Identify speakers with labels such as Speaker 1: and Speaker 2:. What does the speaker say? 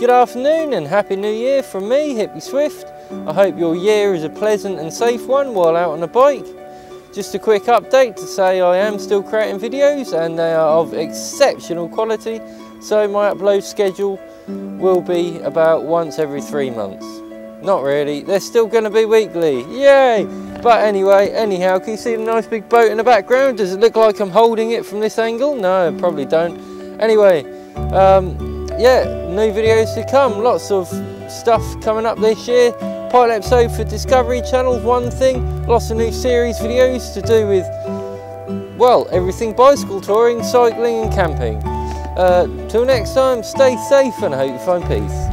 Speaker 1: Good afternoon and Happy New Year from me, Hippy Swift. I hope your year is a pleasant and safe one while out on a bike. Just a quick update to say I am still creating videos and they are of exceptional quality, so my upload schedule will be about once every three months. Not really, they're still going to be weekly, yay! But anyway, anyhow, can you see the nice big boat in the background? Does it look like I'm holding it from this angle? No, probably don't. Anyway, um, yeah, new videos to come, lots of stuff coming up this year. Pilot episode for Discovery Channel, one thing, lots of new series videos to do with, well, everything bicycle touring, cycling and camping. Uh, till next time, stay safe and I hope you find peace.